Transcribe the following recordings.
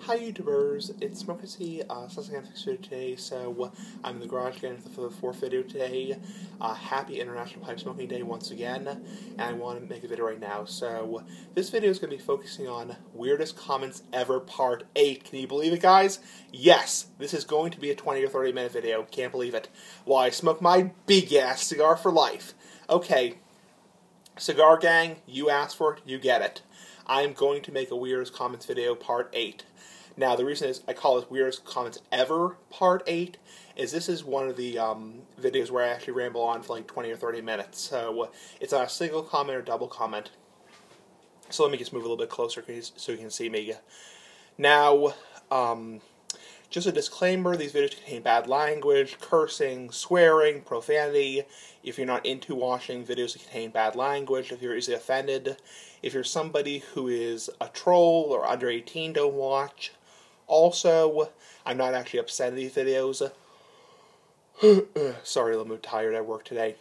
Hi YouTubers, it's Smokey, uh, something I'm fixing today, so I'm in the garage again for the fourth video today. Uh, happy International Pipe Smoking Day once again, and I want to make a video right now. So, this video is going to be focusing on Weirdest Comments Ever Part 8. Can you believe it, guys? Yes, this is going to be a 20 or 30 minute video. Can't believe it. While I smoke my big ass cigar for life. Okay, Cigar Gang, you asked for it, you get it. I'm going to make a Weirdest Comments video Part 8. Now, the reason is I call this Weirdest Comments Ever Part 8 is this is one of the um, videos where I actually ramble on for like 20 or 30 minutes. So uh, it's not a single comment or double comment. So let me just move a little bit closer so you can see me. Now, um, just a disclaimer, these videos contain bad language, cursing, swearing, profanity. If you're not into watching videos that contain bad language, if you're easily offended, if you're somebody who is a troll or under 18, don't watch. Also, I'm not actually upset at these videos. sorry, I'm a little tired at work today.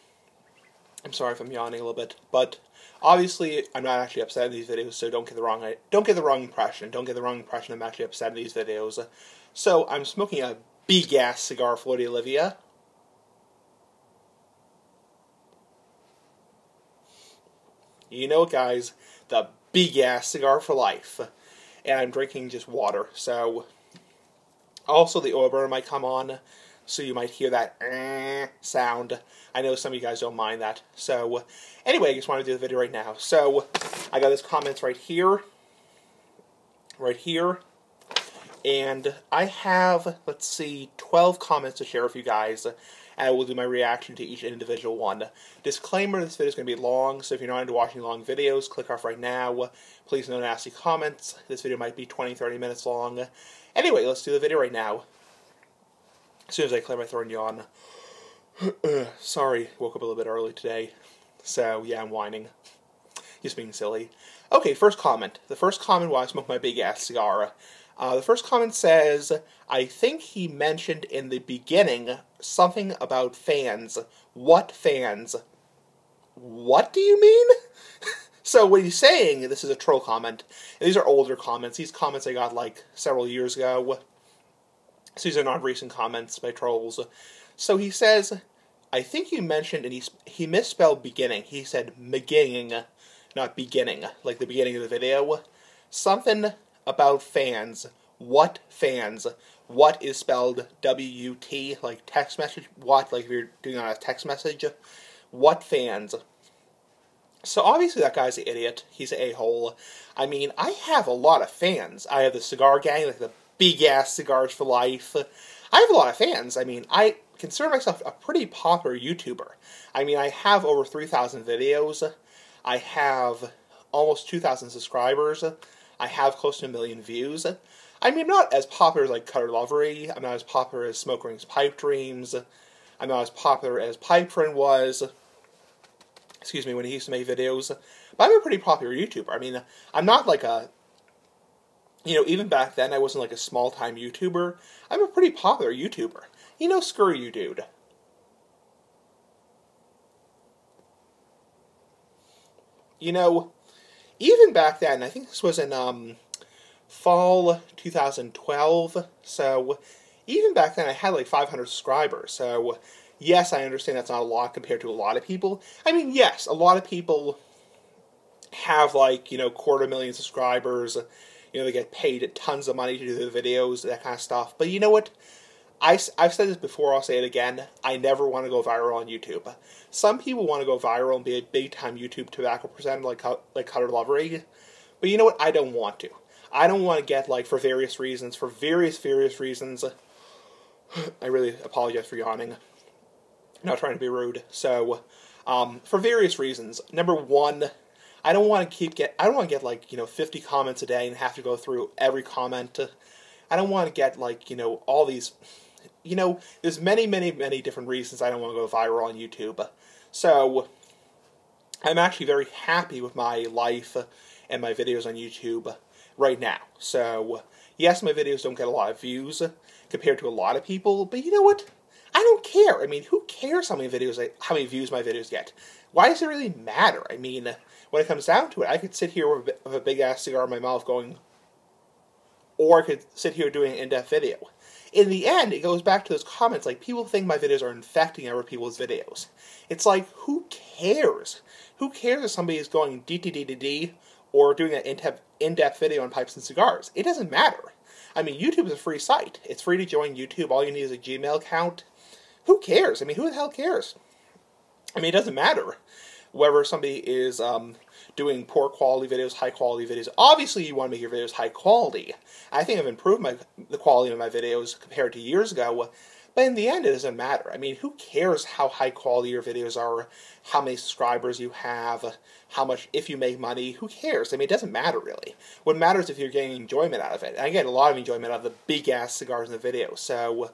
I'm sorry if I'm yawning a little bit, but obviously I'm not actually upset at these videos, so don't get the wrong don't get the wrong impression. Don't get the wrong impression I'm actually upset at these videos. So I'm smoking a big ass cigar, Floyd Olivia. You know guys, the big ass cigar for life and I'm drinking just water. So, also the oil burner might come on, so you might hear that eh, sound. I know some of you guys don't mind that. So, anyway, I just want to do the video right now. So, I got this comments right here, right here, and I have, let's see, 12 comments to share with you guys and I will do my reaction to each individual one. Disclaimer, this video is going to be long, so if you're not into watching long videos, click off right now. Please no nasty comments. This video might be 20-30 minutes long. Anyway, let's do the video right now. As soon as I clear my throat and yawn. Sorry, woke up a little bit early today. So, yeah, I'm whining. Just being silly. Okay, first comment. The first comment while I smoke my big ass cigar. Uh, the first comment says, I think he mentioned in the beginning something about fans. What fans? What do you mean? so what he's saying, this is a troll comment. These are older comments. These comments I got like several years ago. So these are not recent comments by trolls. So he says, I think you mentioned, and he, he misspelled beginning. He said beginning, not beginning, like the beginning of the video. Something about fans. What fans? What is spelled WT, like text message? What, like if you're doing on a text message? What fans? So obviously that guy's an idiot. He's an a-hole. I mean, I have a lot of fans. I have the cigar gang, like the big-ass cigars for life. I have a lot of fans. I mean, I consider myself a pretty popular YouTuber. I mean, I have over 3,000 videos. I have almost 2,000 subscribers. I have close to a million views. I mean, I'm not as popular as like Cutter Lovery. I'm not as popular as Smoke Rings Pipe Dreams. I'm not as popular as Pipe Friend was. Excuse me, when he used to make videos. But I'm a pretty popular YouTuber. I mean, I'm not like a. You know, even back then, I wasn't like a small time YouTuber. I'm a pretty popular YouTuber. You know, screw you, dude. You know, even back then, I think this was in um, fall 2012. So even back then, I had like 500 subscribers. So yes, I understand that's not a lot compared to a lot of people. I mean, yes, a lot of people have like you know quarter million subscribers. You know, they get paid tons of money to do the videos, that kind of stuff. But you know what? I, I've said this before, I'll say it again. I never want to go viral on YouTube. Some people want to go viral and be a big time YouTube tobacco presenter like, like Cutter Lovery. But you know what? I don't want to. I don't want to get, like, for various reasons, for various, various reasons. I really apologize for yawning. I'm not trying to be rude. So, um, for various reasons. Number one, I don't want to keep get. I don't want to get like you know 50 comments a day and have to go through every comment. I don't want to get like you know all these you know, there's many, many, many different reasons I don't want to go viral on YouTube. So, I'm actually very happy with my life and my videos on YouTube right now. So, yes, my videos don't get a lot of views compared to a lot of people, but you know what? I don't care. I mean, who cares how many videos, I, how many views my videos get? Why does it really matter? I mean, when it comes down to it, I could sit here with a big ass cigar in my mouth going, or I could sit here doing an in-depth video. In the end, it goes back to those comments like people think my videos are infecting other people's videos. It's like who cares? Who cares if somebody is going DTDDD or doing an in-depth, in-depth video on pipes and cigars? It doesn't matter. I mean, YouTube is a free site. It's free to join YouTube. All you need is a Gmail account. Who cares? I mean, who the hell cares? I mean, it doesn't matter whether somebody is um, doing poor quality videos, high quality videos. Obviously, you want to make your videos high quality. I think I've improved my the quality of my videos compared to years ago. But in the end, it doesn't matter. I mean, who cares how high quality your videos are, how many subscribers you have, how much, if you make money, who cares? I mean, it doesn't matter really. What matters if you're getting enjoyment out of it. And I get a lot of enjoyment out of the big ass cigars in the video. So,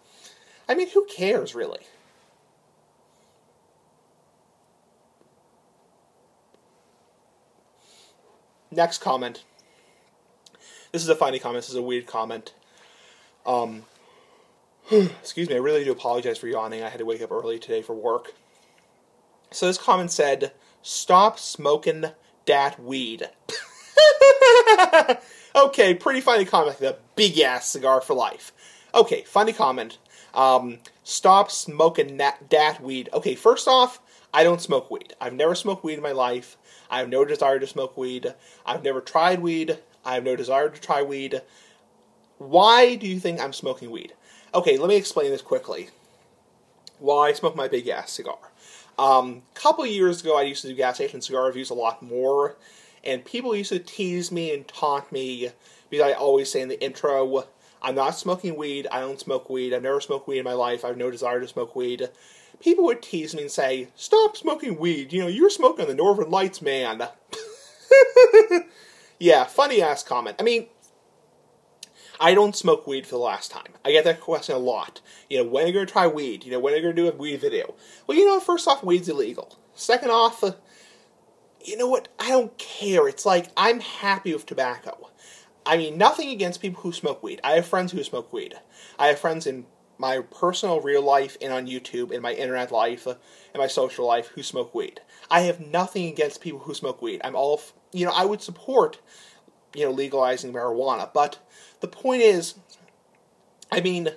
I mean, who cares really? Next comment. This is a funny comment. This is a weird comment. Um, excuse me. I really do apologize for yawning. I had to wake up early today for work. So this comment said, "Stop smoking dat weed." okay, pretty funny comment. The big ass cigar for life. Okay, funny comment. Um, stop smoking that, dat weed. Okay, first off, I don't smoke weed. I've never smoked weed in my life. I have no desire to smoke weed. I've never tried weed. I have no desire to try weed. Why do you think I'm smoking weed? Okay, let me explain this quickly. Why I smoke my big ass cigar. A um, couple years ago, I used to do gas station cigar reviews a lot more, and people used to tease me and taunt me because I always say in the intro, I'm not smoking weed, I don't smoke weed, I've never smoked weed in my life, I have no desire to smoke weed people would tease me and say, Stop smoking weed. You know, you're smoking the Northern Lights, man. yeah, funny ass comment. I mean, I don't smoke weed for the last time. I get that question a lot. You know, when are you going to try weed? You know, when are you going to do a weed video? Well, you know, first off, weed's illegal. Second off, uh, you know what? I don't care. It's like, I'm happy with tobacco. I mean, nothing against people who smoke weed. I have friends who smoke weed. I have friends in my personal real life and on YouTube, and my internet life, and my social life who smoke weed. I have nothing against people who smoke weed. I'm all, you know, I would support, you know, legalizing marijuana. But the point is, I mean,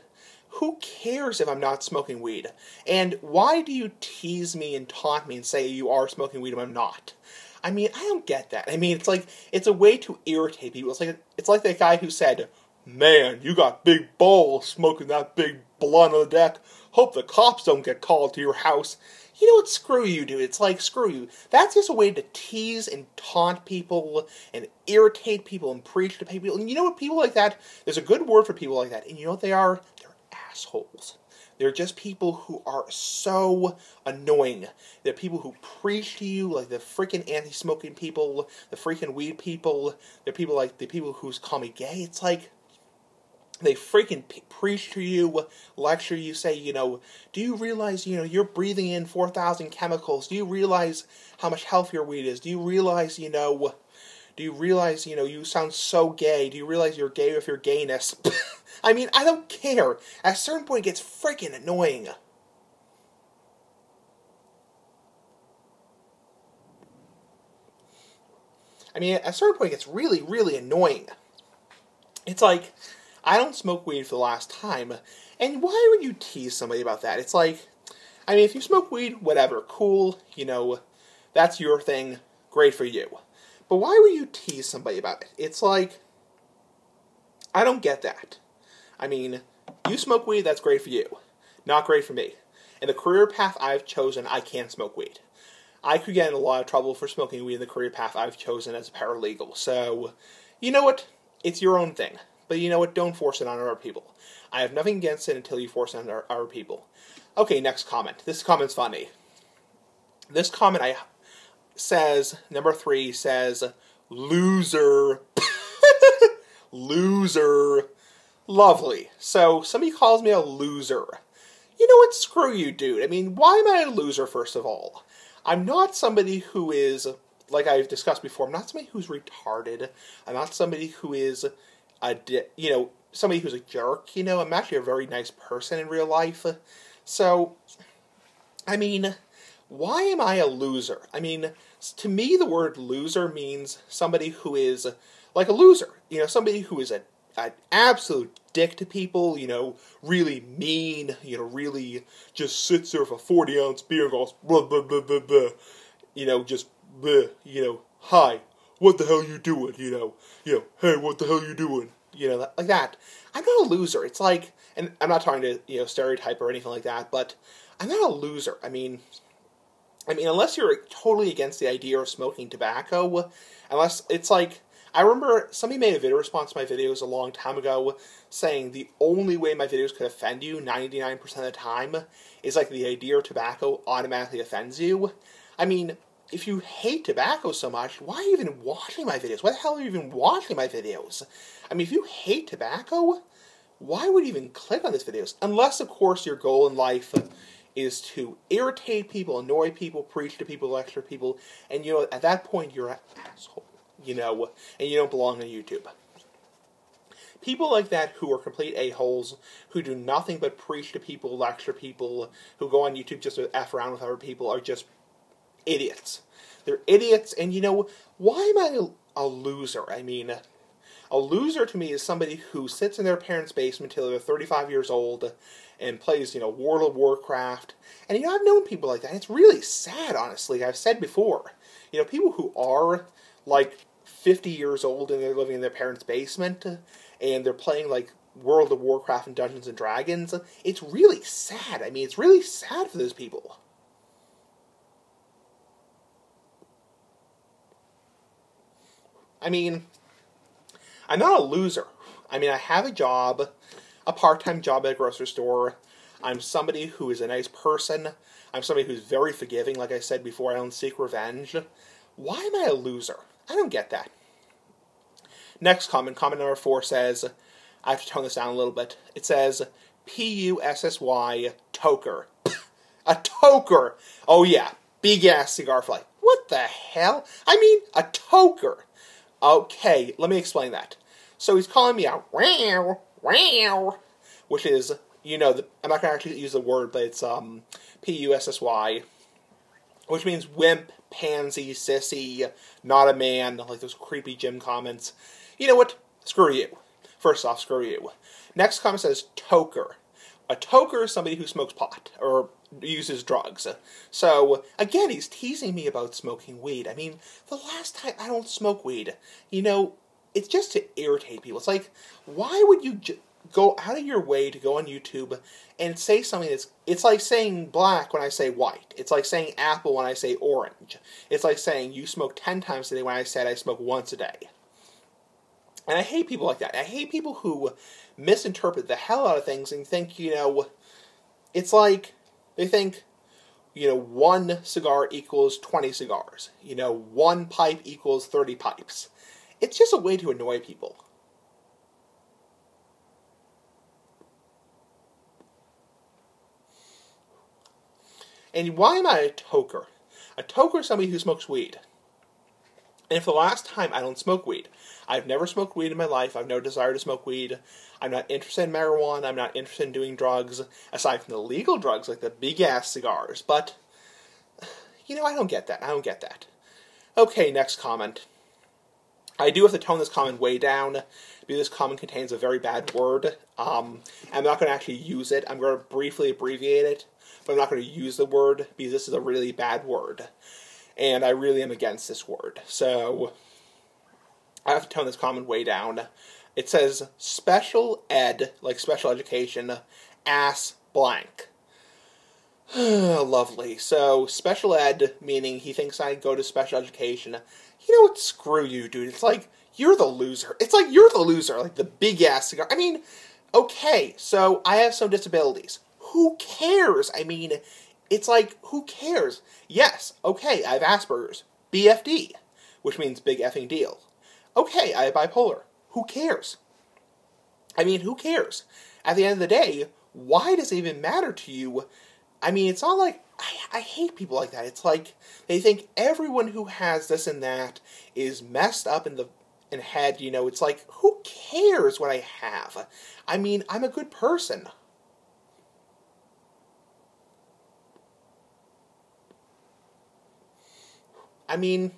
who cares if I'm not smoking weed? And why do you tease me and taunt me and say you are smoking weed when I'm not? I mean, I don't get that. I mean, it's like it's a way to irritate people. It's like it's like that guy who said, "Man, you got big balls smoking that big blood on the deck. Hope the cops don't get called to your house. You know what? Screw you, dude. It's like, screw you. That's just a way to tease and taunt people and irritate people and preach to people. And you know what? People like that, there's a good word for people like that. And you know what they are? They're assholes. They're just people who are so annoying. They're people who preach to you like the freaking anti-smoking people, the freaking weed people. They're people like the people who's call me gay. It's like, they freaking preach to you, lecture you, say, you know, do you realize, you know, you're breathing in 4,000 chemicals? Do you realize how much healthier weed is? Do you realize, you know, do you realize, you know, you sound so gay? Do you realize you're gay with your gayness? I mean, I don't care. At a certain point, it gets freaking annoying. I mean, at a certain point, it gets really, really annoying. It's like, I don't smoke weed for the last time. And why would you tease somebody about that? It's like, I mean, if you smoke weed, whatever, cool, you know, that's your thing, great for you. But why would you tease somebody about it? It's like, I don't get that. I mean, you smoke weed, that's great for you. Not great for me. In the career path I've chosen, I can't smoke weed. I could get in a lot of trouble for smoking weed in the career path I've chosen as a paralegal. So, you know what? It's your own thing. But you know what? Don't force it on other people. I have nothing against it until you force it on other people. Okay, next comment. This comment's funny. This comment I says number three says loser, loser. Lovely. So somebody calls me a loser. You know what? Screw you, dude. I mean, why am I a loser? First of all, I'm not somebody who is like I've discussed before. I'm not somebody who's retarded. I'm not somebody who is a you know somebody who's a jerk. You know, I'm actually a very nice person in real life. So, I mean, why am I a loser? I mean, to me, the word loser means somebody who is like a loser. You know, somebody who is a an absolute dick to people, you know, really mean, you know, really just sits there with a 40 ounce beer and goes, blah, blah, blah, blah, blah, you know, just, blah, you know, hi, what the hell you doing, you know, you know, hey, what the hell you doing, you know, like that. I'm not a loser. It's like, and I'm not trying to, you know, stereotype or anything like that, but I'm not a loser. I mean, I mean, unless you're totally against the idea of smoking tobacco, unless it's like, I remember somebody made a video response to my videos a long time ago saying the only way my videos could offend you 99% of the time is like the idea of tobacco automatically offends you. I mean, if you hate tobacco so much, why are you even watching my videos? Why the hell are you even watching my videos? I mean, if you hate tobacco, why would you even click on these videos? Unless, of course, your goal in life is to irritate people, annoy people, preach to people, lecture people, and you know, at that point, you're an asshole you know, and you don't belong on YouTube. People like that who are complete a-holes, who do nothing but preach to people, lecture people, who go on YouTube just to F around with other people, are just idiots. They're idiots, and you know, why am I a loser? I mean, a loser to me is somebody who sits in their parents' basement until they're 35 years old and plays, you know, World of Warcraft. And, you know, I've known people like that. It's really sad, honestly. I've said before. You know, people who are, like, 50 years old and they're living in their parents' basement and they're playing like World of Warcraft and Dungeons and Dragons. It's really sad. I mean, it's really sad for those people. I mean, I'm not a loser. I mean, I have a job, a part time job at a grocery store. I'm somebody who is a nice person. I'm somebody who's very forgiving. Like I said before, I don't seek revenge. Why am I a loser? I don't get that. Next comment, comment number four says, I have to tone this down a little bit. It says, P U S S Y, toker. a toker! Oh yeah, big ass cigar fly. What the hell? I mean, a toker. Okay, let me explain that. So he's calling me out, wow, wow, which is, you know, the, I'm not going to actually use the word, but it's um, P U S S Y, which means wimp, pansy, sissy, not a man, like those creepy gym comments. You know what? Screw you. First off, screw you. Next comment says toker. A toker is somebody who smokes pot or uses drugs. So, again, he's teasing me about smoking weed. I mean, the last time I don't smoke weed, you know, it's just to irritate people. It's like, why would you go out of your way to go on YouTube and say something that's it's like saying black when I say white. It's like saying apple when I say orange. It's like saying you smoke 10 times a day when I said I smoke once a day. And I hate people like that. I hate people who misinterpret the hell out of things and think, you know, it's like they think, you know, one cigar equals 20 cigars. You know, one pipe equals 30 pipes. It's just a way to annoy people. And why am I a toker? A toker is somebody who smokes weed. And for the last time, I don't smoke weed. I've never smoked weed in my life. I've no desire to smoke weed. I'm not interested in marijuana. I'm not interested in doing drugs, aside from the legal drugs like the big ass cigars. But, you know, I don't get that. I don't get that. Okay, next comment. I do have to tone this comment way down because this comment contains a very bad word. Um, I'm not going to actually use it. I'm going to briefly abbreviate it but I'm not going to use the word because this is a really bad word. And I really am against this word. So I have to tone this comment way down. It says special ed, like special education, ass blank. Lovely. So special ed, meaning he thinks I go to special education. You know what? Screw you, dude. It's like you're the loser. It's like you're the loser, like the big ass cigar. I mean, okay, so I have some disabilities who cares? I mean, it's like, who cares? Yes, okay, I have Asperger's. BFD, which means big effing deal. Okay, I have bipolar. Who cares? I mean, who cares? At the end of the day, why does it even matter to you? I mean, it's not like I, I hate people like that. It's like they think everyone who has this and that is messed up in the in head. You know, it's like who cares what I have? I mean, I'm a good person. I mean,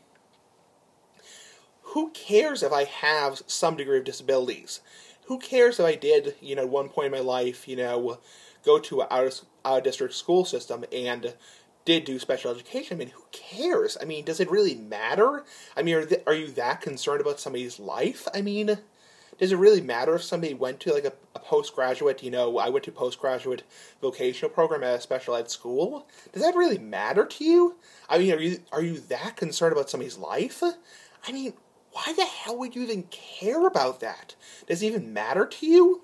who cares if I have some degree of disabilities? who cares if I did, you know, at one point in my life, you know, go to a out of district school system and did do special education? I mean, who cares? I mean, does it really matter? I mean, are, th- are you that concerned about somebody's life? I mean, does it really matter if somebody went to like a, a postgraduate, you know, I went to postgraduate vocational program at a special ed school? Does that really matter to you? I mean, are you are you that concerned about somebody's life? I mean, why the hell would you even care about that? Does it even matter to you?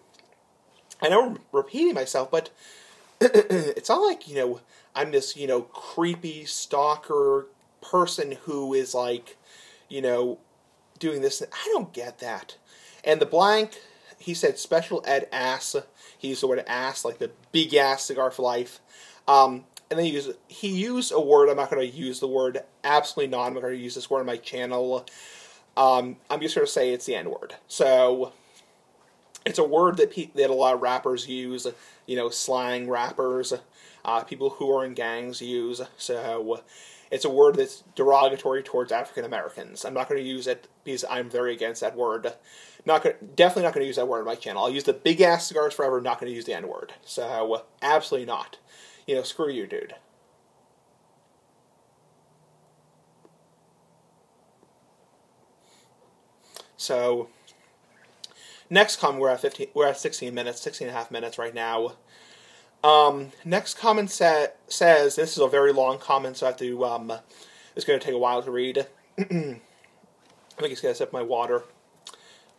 I know I'm repeating myself, but it's not like, you know, I'm this, you know, creepy stalker person who is like, you know, doing this. I don't get that. And the blank, he said special ed ass. He used the word ass, like the big ass cigar for life. Um, and then he used, he used a word, I'm not going to use the word, absolutely not. I'm not going to use this word on my channel. Um, I'm just going to say it's the N word. So, it's a word that that a lot of rappers use, you know, slang rappers, uh, people who are in gangs use. So, it's a word that's derogatory towards African Americans. I'm not going to use it because I'm very against that word. Not gonna, definitely not going to use that word on my channel. I'll use the big ass cigars forever. Not going to use the N word. So, absolutely not you know, screw you, dude. So, next comment, we're at 15, we're at 16 minutes, 16 and a half minutes right now. Um, next comment sa- says, this is a very long comment, so I have to, um, it's going to take a while to read. I think it's going to sip my water.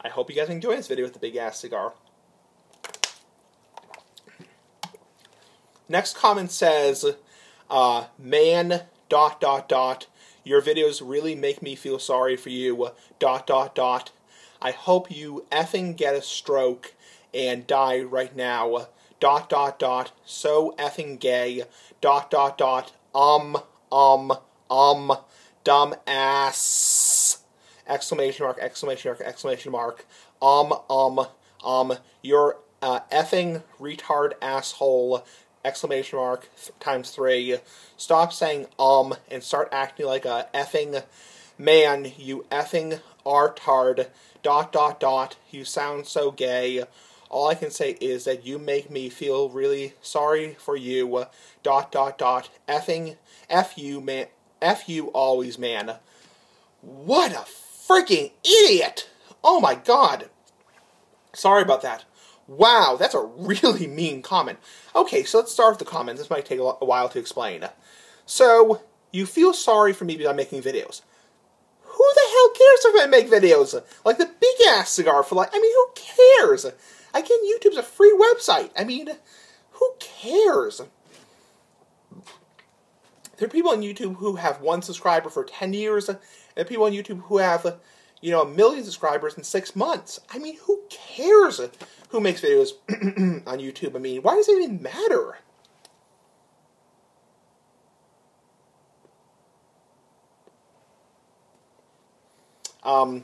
I hope you guys enjoy this video with the big ass cigar. Next comment says, uh, man, dot, dot, dot, your videos really make me feel sorry for you, dot, dot, dot. I hope you effing get a stroke and die right now, dot, dot, dot, so effing gay, dot, dot, dot, um, um, um, dumb ass, exclamation mark, exclamation mark, exclamation mark, um, um, um, you're uh, effing retard asshole, exclamation mark times three. Stop saying um and start acting like a effing man, you effing artard, dot dot dot, you sound so gay. All I can say is that you make me feel really sorry for you, dot dot dot, effing, F you man, F you always man. What a freaking idiot! Oh my god. Sorry about that. Wow, that's a really mean comment. Okay, so let's start with the comments. This might take a while to explain. So, you feel sorry for me because I'm making videos. Who the hell cares if I make videos? Like the big ass cigar for like, I mean, who cares? Again, YouTube's a free website. I mean, who cares? There are people on YouTube who have one subscriber for 10 years, and people on YouTube who have, you know, a million subscribers in six months. I mean, who cares who makes videos on YouTube? I mean, why does it even matter? Um,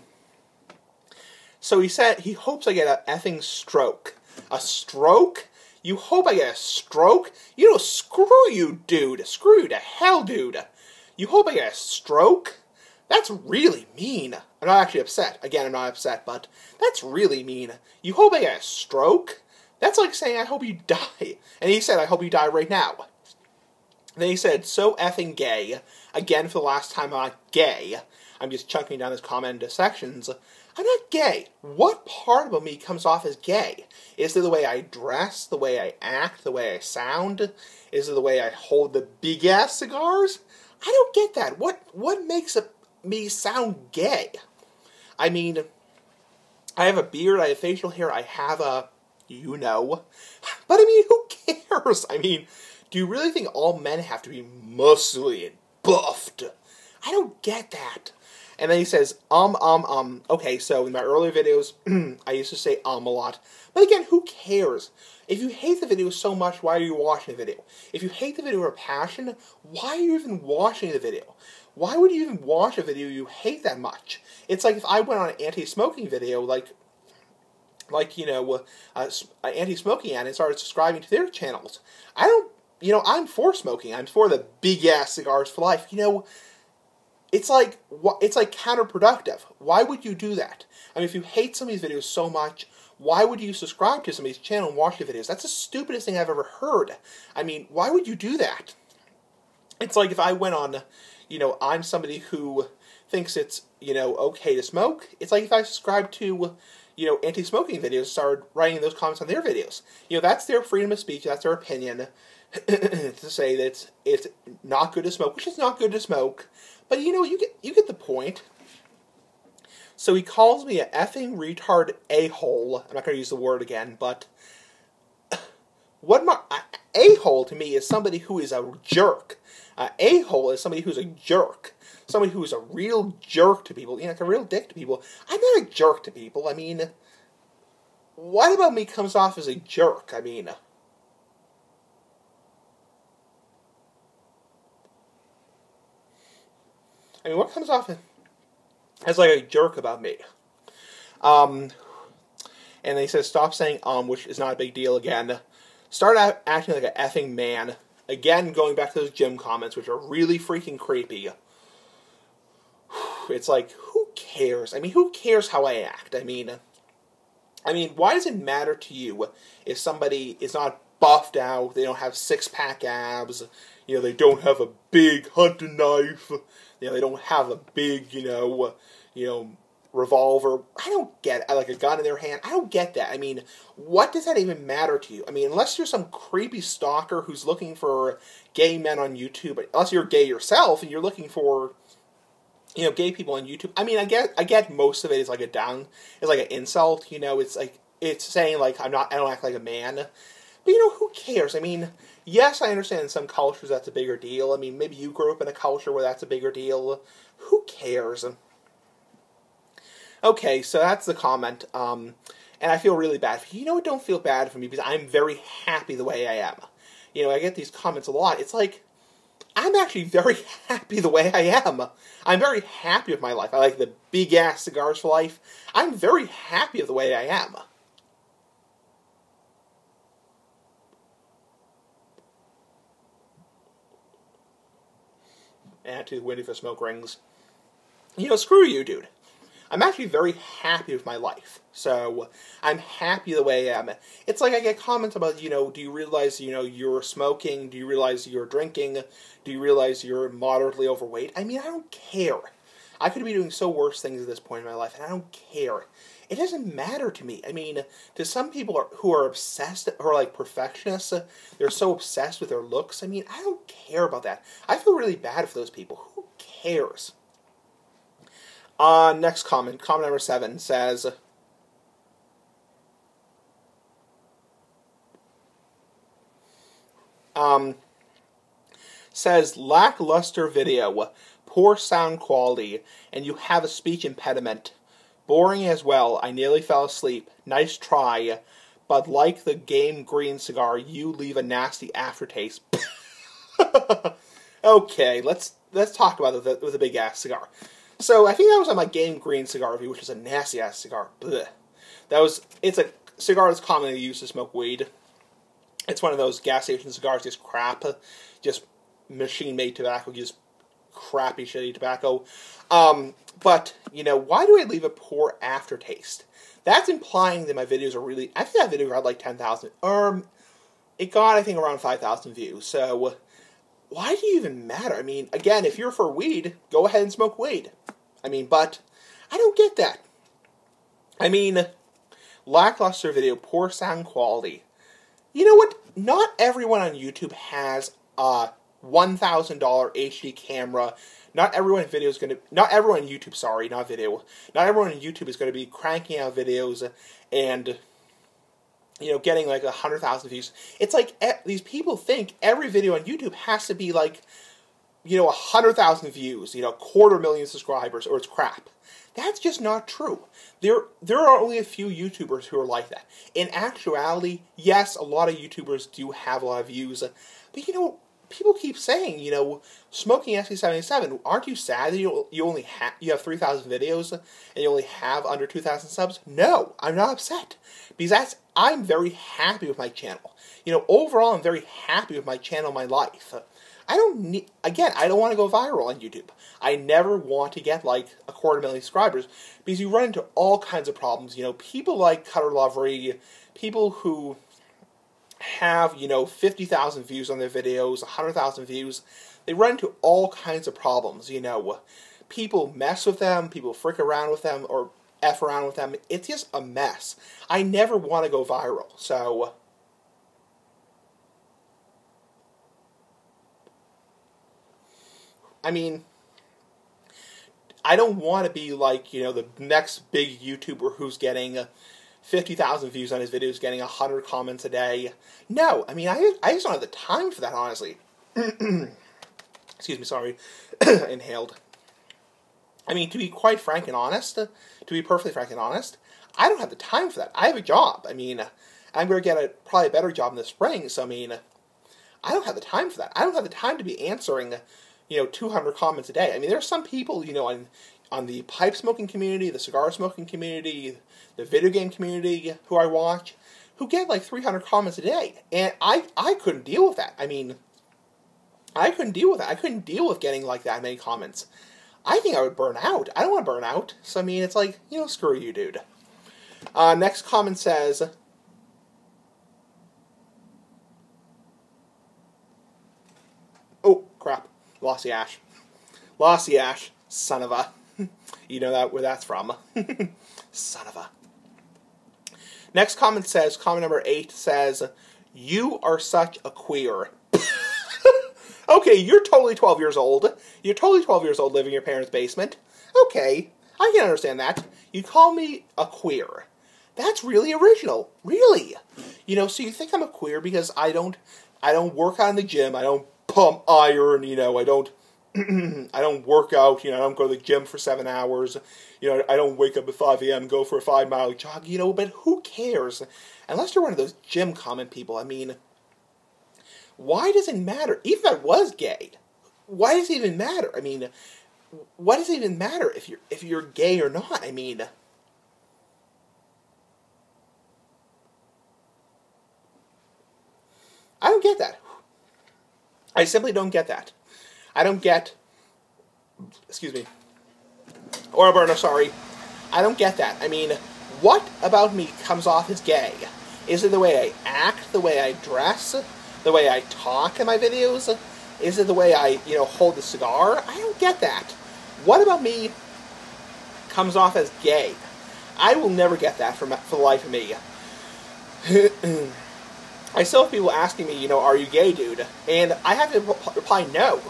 so he said he hopes I get a effing stroke. A stroke? You hope I get a stroke? You know, screw you, dude. Screw you to hell, dude. You hope I get a stroke? That's really mean. I'm not actually upset. Again, I'm not upset, but that's really mean. You hope I get a stroke? That's like saying, I hope you die. And he said, I hope you die right now. And then he said, so effing gay. Again, for the last time, I'm not gay. I'm just chunking down his comment into sections. I'm not gay. What part of me comes off as gay? Is it the way I dress, the way I act, the way I sound? Is it the way I hold the big ass cigars? I don't get that. What what makes a, me sound gay? I mean, I have a beard, I have facial hair, I have a, you know. But I mean, who cares? I mean, do you really think all men have to be muscly and buffed? I don't get that. And then he says, um, um, um. Okay, so in my earlier videos, I used to say um a lot. But again, who cares? If you hate the video so much, why are you watching the video? If you hate the video with passion, why are you even watching the video? Why would you even watch a video you hate that much? It's like if I went on an anti-smoking video, like, like you know, uh, uh, anti-smoking ad and started subscribing to their channels. I don't, you know, I'm for smoking. I'm for the big ass cigars for life. You know, it's like it's like counterproductive. Why would you do that? I mean, if you hate some of these videos so much, why would you subscribe to somebody's channel and watch the videos? That's the stupidest thing I've ever heard. I mean, why would you do that? It's like if I went on, you know, I'm somebody who thinks it's, you know, okay to smoke. It's like if I subscribe to, you know, anti-smoking videos, started writing those comments on their videos. You know, that's their freedom of speech, that's their opinion to say that it's, it's not good to smoke, which is not good to smoke. But you know, you get you get the point. So he calls me a effing retard a hole. I'm not going to use the word again, but what my a hole to me is somebody who is a jerk. Uh, a hole is somebody who's a jerk. Somebody who is a real jerk to people, you know, like a real dick to people. I'm not a jerk to people. I mean, what about me comes off as a jerk? I mean, I mean, what comes off as like a jerk about me? Um, and he says, stop saying um, which is not a big deal again. Start out acting like an effing man. Again, going back to those gym comments, which are really freaking creepy. It's like, who cares? I mean, who cares how I act? I mean, I mean, why does it matter to you if somebody is not buffed out, they don't have six pack abs, you know, they don't have a big hunting knife, you know, they don't have a big, you know, you know, revolver. I don't get like a gun in their hand. I don't get that. I mean, what does that even matter to you? I mean, unless you're some creepy stalker who's looking for gay men on YouTube, unless you're gay yourself and you're looking for you know gay people on YouTube. I mean, I get I get most of it is like a down, it's like an insult. You know, it's like it's saying like I'm not I don't act like a man. But you know, who cares? I mean, yes, I understand in some cultures that's a bigger deal. I mean, maybe you grew up in a culture where that's a bigger deal. Who cares? Okay, so that's the comment. Um, and I feel really bad for you. You know what? Don't feel bad for me because I'm very happy the way I am. You know, I get these comments a lot. It's like, I'm actually very happy the way I am. I'm very happy with my life. I like the big ass cigars for life. I'm very happy with the way I am. And to the windy for smoke rings. You know, screw you, dude. I'm actually very happy with my life. So I'm happy the way I am. It's like I get comments about, you know, do you realize, you know, you're smoking? Do you realize you're drinking? Do you realize you're moderately overweight? I mean, I don't care. I could be doing so worse things at this point in my life, and I don't care. It doesn't matter to me. I mean, to some people who are obsessed, are like perfectionists, they're so obsessed with their looks. I mean, I don't care about that. I feel really bad for those people. Who cares? Uh, next comment, comment number seven says, um, says lackluster video, poor sound quality, and you have a speech impediment. Boring as well. I nearly fell asleep. Nice try, but like the game green cigar, you leave a nasty aftertaste. okay, let's let's talk about it with a big ass cigar. So I think that was on my Game Green cigar review, which is a nasty ass cigar. Blech. That was it's a cigar that's commonly used to smoke weed. It's one of those gas station cigars, just crap, just machine made tobacco, just crappy shitty tobacco. Um, but you know, why do I leave a poor aftertaste? That's implying that my videos are really. I think that video got like ten thousand, or um, it got I think around five thousand views. So why do you even matter? I mean, again, if you're for weed, go ahead and smoke weed. I mean, but I don't get that. I mean, lackluster video, poor sound quality. You know what? Not everyone on YouTube has a $1,000 HD camera. Not everyone in video is going to, not everyone on YouTube, sorry, not video. Not everyone on YouTube is going to be cranking out videos and you know, getting like a hundred thousand views. It's like these people think every video on YouTube has to be like, you know, a hundred thousand views, you know, quarter million subscribers, or it's crap. That's just not true. There, there are only a few YouTubers who are like that. In actuality, yes, a lot of YouTubers do have a lot of views, but you know, people keep saying, you know, smoking SC77. Aren't you sad that you you only have you have three thousand videos and you only have under two thousand subs? No, I'm not upset because that's I'm very happy with my channel. You know, overall, I'm very happy with my channel, my life. I don't need, again, I don't want to go viral on YouTube. I never want to get like a quarter million subscribers because you run into all kinds of problems. You know, people like Cutter Lovery, people who have, you know, 50,000 views on their videos, 100,000 views, they run into all kinds of problems, you know. People mess with them, people frick around with them, or F around with them. It's just a mess. I never want to go viral, so... I mean, I don't want to be like, you know, the next big YouTuber who's getting 50,000 views on his videos, getting 100 comments a day. No, I mean, I, I just don't have the time for that, honestly. Excuse me, sorry. Inhaled. I mean, to be quite frank and honest, to be perfectly frank and honest, I don't have the time for that. I have a job. I mean, I'm going to get a probably a better job in the spring, so I mean, I don't have the time for that. I don't have the time to be answering, you know, 200 comments a day. I mean, there are some people, you know, on on the pipe smoking community, the cigar smoking community, the video game community who I watch, who get like 300 comments a day. And I, I couldn't deal with that. I mean, I couldn't deal with that. I couldn't deal with getting like that many comments. I think I would burn out. I don't want to burn out. So, I mean, it's like, you know, screw you, dude. Uh, next comment says, Oh, crap. Lost the ash. Lost the ash. Son of a. you know that where that's from. Son of a. Next comment says, comment number eight says, You are such a queer. okay, you're totally 12 years old. You're totally 12 years old living in your parents' basement. Okay, I can understand that. You call me a queer. That's really original. Really. You know, so you think I'm a queer because I don't I don't work out in the gym, I don't pump iron, you know, I don't I don't work out, you know, I don't go to the gym for seven hours. You know, I don't wake up at 5 a.m. go for a five mile jog, you know, but who cares? Unless you're one of those gym comment people, I mean, why does it matter? Even if I was gay, why does it even matter? I mean, why does it even matter if you're if you're gay or not? I mean, I don't get that. I simply don't get that. I don't get. Excuse me. Or Alberta, sorry. I don't get that. I mean, what about me comes off as gay? Is it the way I act, the way I dress, the way I talk in my videos? Is it the way I, you know, hold the cigar? I don't get that. What about me comes off as gay? I will never get that for, for the life of me. I still have people asking me, you know, are you gay, dude? And I have to reply no.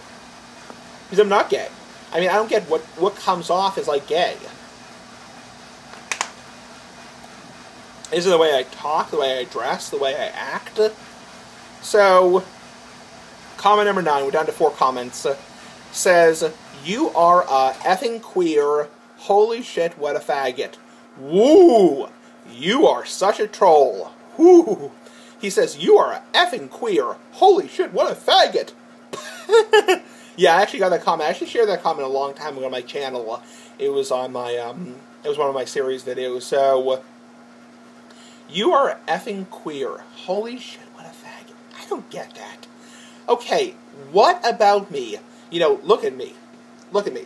Because I'm not gay. I mean, I don't get what, what comes off as, like, gay. Is it the way I talk, the way I dress, the way I act? So, comment number nine, we're down to four comments, uh, says, You are a effing queer. Holy shit, what a faggot. Woo! You are such a troll. Woo! He says, You are a effing queer. Holy shit, what a faggot. yeah, I actually got that comment. I actually shared that comment a long time ago on my channel. It was on my, um, it was one of my series videos. So, you are effing queer. Holy shit, what a faggot. I don't get that. Okay, what about me? You know, look at me. Look at me.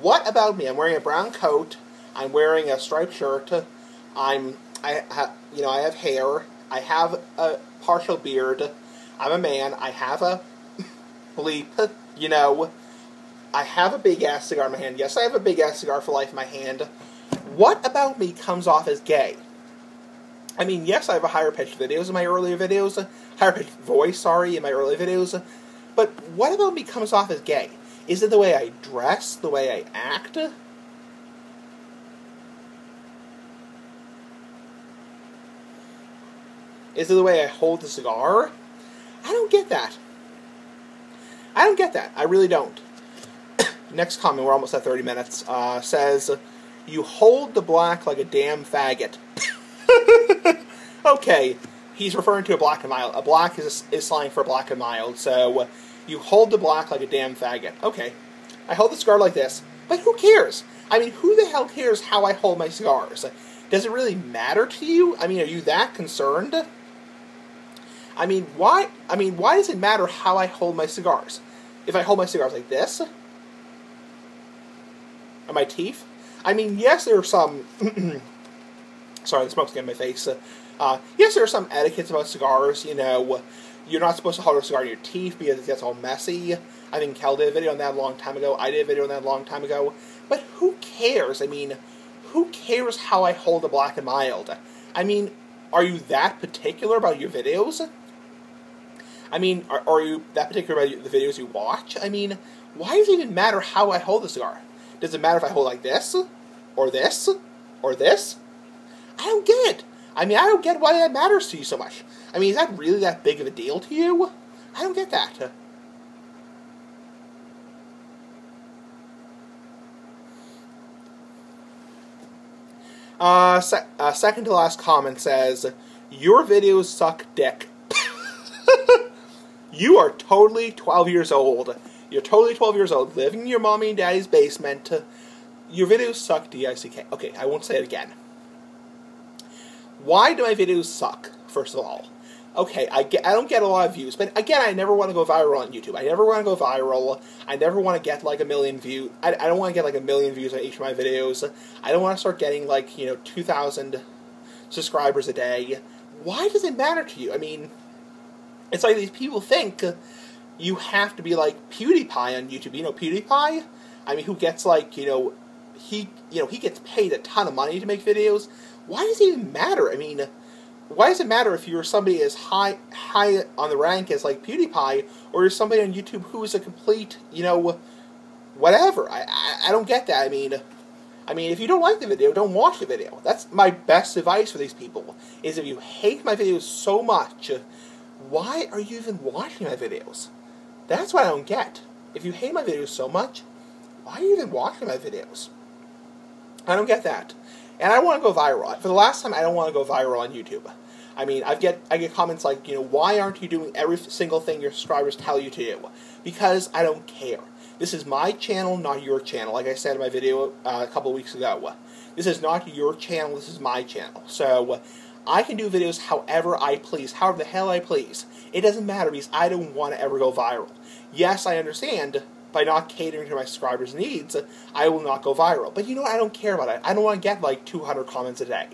What about me? I'm wearing a brown coat. I'm wearing a striped shirt. I'm, I have, you know, I have hair. I have a partial beard. I'm a man. I have a bleep. You know, I have a big ass cigar in my hand. Yes, I have a big ass cigar for life in my hand. What about me comes off as gay? I mean, yes, I have a higher pitched videos in my earlier videos, higher pitched voice, sorry, in my earlier videos, but what about me comes off as gay? Is it the way I dress, the way I act? Is it the way I hold the cigar? I don't get that. I don't get that. I really don't. Next comment, we're almost at 30 minutes, uh, says, You hold the black like a damn faggot. okay, he's referring to a black and mild. A black is, is slang for a black and mild, so you hold the black like a damn faggot. Okay, I hold the cigar like this, but who cares? I mean, who the hell cares how I hold my cigars? Does it really matter to you? I mean, are you that concerned? I mean, why? I mean, why does it matter how I hold my cigars? If I hold my cigars like this, and my teeth. I mean, yes, there are some. sorry, the smoke's getting in my face. Uh, yes, there are some etiquettes about cigars. You know, you're not supposed to hold a cigar in your teeth because it gets all messy. I think Cal did a video on that a long time ago. I did a video on that a long time ago. But who cares? I mean, who cares how I hold a black and mild? I mean, are you that particular about your videos? I mean, are, are you that particular about the videos you watch? I mean, why does it even matter how I hold the cigar? Does it matter if I hold like this? Or this? Or this? I don't get it. I mean, I don't get why that matters to you so much. I mean, is that really that big of a deal to you? I don't get that. Uh, se uh, second to last comment says, Your videos suck dick. you are totally 12 years old. You're totally 12 years old, living in your mommy and daddy's basement. Your videos suck D-I-C-K. Okay, I won't say it again. Why do my videos suck, first of all? Okay, I, get, I don't get a lot of views, but again, I never want to go viral on YouTube. I never want to go viral. I never want to get like a million views. I, I don't want to get like a million views on each of my videos. I don't want to start getting like, you know, 2,000 subscribers a day. Why does it matter to you? I mean, it's like these people think you have to be like PewDiePie on YouTube. You know PewDiePie? I mean, who gets like, you know, he, you know, he gets paid a ton of money to make videos why does it even matter? I mean, why does it matter if you're somebody as high high on the rank as like PewDiePie, or you're somebody on YouTube who is a complete, you know, whatever? I, I, I don't get that. I mean, I mean, if you don't like the video, don't watch the video. That's my best advice for these people. Is if you hate my videos so much, why are you even watching my videos? That's what I don't get. If you hate my videos so much, why are you even watching my videos? I don't get that. And I want to go viral. For the last time, I don't want to go viral on YouTube. I mean, I get I get comments like, you know, why aren't you doing every single thing your subscribers tell you to do? Because I don't care. This is my channel, not your channel. Like I said in my video uh, a couple weeks ago, this is not your channel. This is my channel. So I can do videos however I please, however the hell I please. It doesn't matter because I don't want to ever go viral. Yes, I understand by not catering to my subscribers' needs, I will not go viral. But you know what? I don't care about it. I don't want to get like 200 comments a day.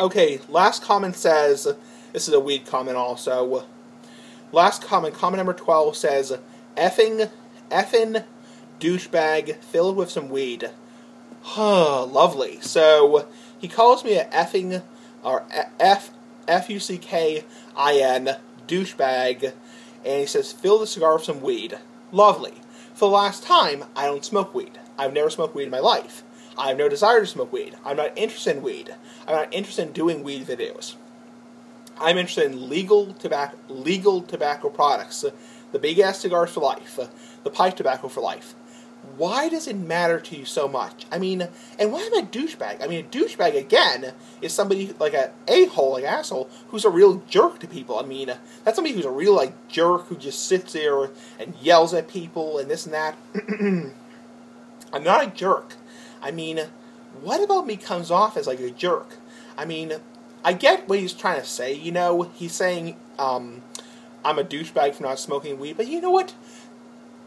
Okay, last comment says, this is a weed comment also. Last comment, comment number 12 says, effing, effing douchebag filled with some weed. Huh, lovely. So, he calls me a effing or F F U C K I N douchebag, and he says fill the cigar with some weed. Lovely. For the last time, I don't smoke weed. I've never smoked weed in my life. I have no desire to smoke weed. I'm not interested in weed. I'm not interested in doing weed videos. I'm interested in legal tobacco, legal tobacco products, the big ass cigars for life, the pipe tobacco for life why does it matter to you so much? I mean, and why am I a douchebag? I mean, a douchebag, again, is somebody like a a-hole, like asshole, who's a real jerk to people. I mean, that's somebody who's a real, like, jerk who just sits there and yells at people and this and that. I'm not a jerk. I mean, what about me comes off as, like, a jerk? I mean, I get what he's trying to say, you know? He's saying, um, I'm a douchebag for not smoking weed, but you know what?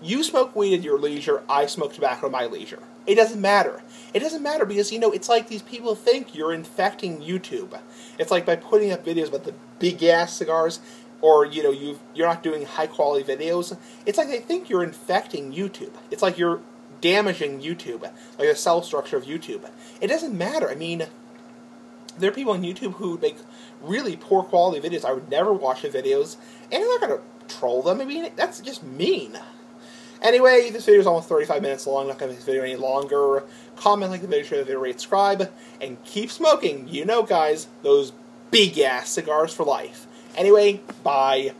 You smoke weed at your leisure, I smoke tobacco at my leisure. It doesn't matter. It doesn't matter because, you know, it's like these people think you're infecting YouTube. It's like by putting up videos about the big ass cigars, or, you know, you you're not doing high quality videos, it's like they think you're infecting YouTube. It's like you're damaging YouTube, like the cell structure of YouTube. It doesn't matter. I mean, there are people on YouTube who make really poor quality videos. I would never watch the videos, and I'm not to troll them. I mean, that's just mean. Anyway, this video is almost 35 minutes long. I'm not to make this video any longer. Comment, like the video, share the video, rate, subscribe, and keep smoking. You know, guys, those big ass cigars for life. Anyway, bye.